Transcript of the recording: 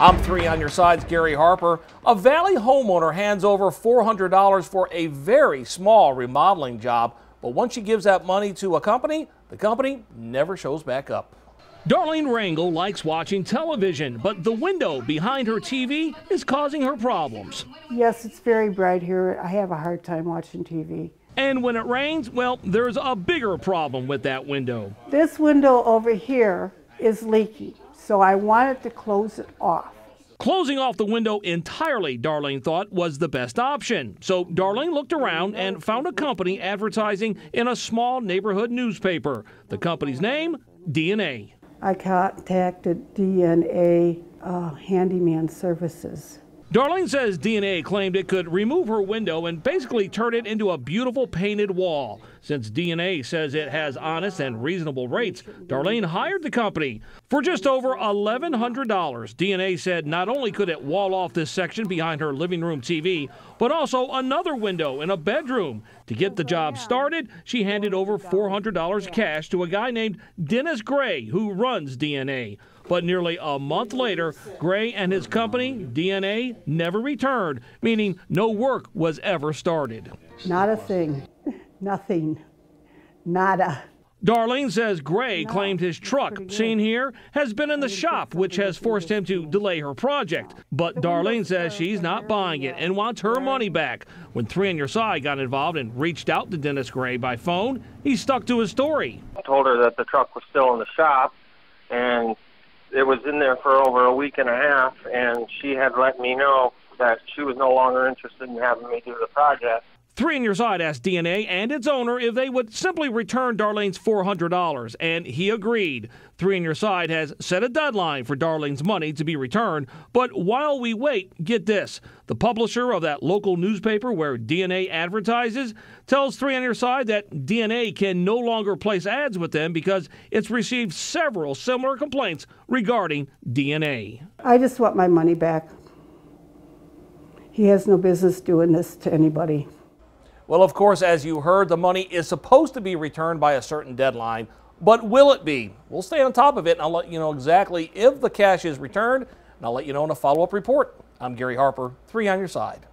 I'm three on your side's Gary Harper. A Valley homeowner hands over $400 for a very small remodeling job, but once she gives that money to a company, the company never shows back up. Darlene Rangel likes watching television, but the window behind her TV is causing her problems. Yes, it's very bright here. I have a hard time watching TV. And when it rains, well, there's a bigger problem with that window. This window over here is leaking, so I wanted to close it off. Closing off the window entirely, Darlene thought, was the best option. So Darlene looked around and found a company advertising in a small neighborhood newspaper. The company's name, DNA. I contacted DNA uh, Handyman Services. Darlene says DNA claimed it could remove her window and basically turn it into a beautiful painted wall. Since DNA says it has honest and reasonable rates, Darlene hired the company. For just over $1,100, DNA said not only could it wall off this section behind her living room TV, but also another window in a bedroom. To get the job started, she handed over $400 cash to a guy named Dennis Gray, who runs DNA. But nearly a month later, Gray and his company, DNA, never returned, meaning no work was ever started. Not a thing. Nothing. Nada. Darlene says Gray claimed his truck, seen here, has been in the shop, which has forced him to delay her project. But Darlene says she's not buying it and wants her money back. When Three on Your Side got involved and reached out to Dennis Gray by phone, he stuck to his story. I told her that the truck was still in the shop, and it was in there for over a week and a half, and she had let me know that she was no longer interested in having me do the project. Three on Your Side asked DNA and its owner if they would simply return Darlene's $400, and he agreed. Three on Your Side has set a deadline for Darlene's money to be returned, but while we wait, get this. The publisher of that local newspaper where DNA advertises tells Three on Your Side that DNA can no longer place ads with them because it's received several similar complaints regarding DNA. I just want my money back. He has no business doing this to anybody. Well, of course, as you heard, the money is supposed to be returned by a certain deadline, but will it be? We'll stay on top of it and I'll let you know exactly if the cash is returned, and I'll let you know in a follow up report. I'm Gary Harper, three on your side.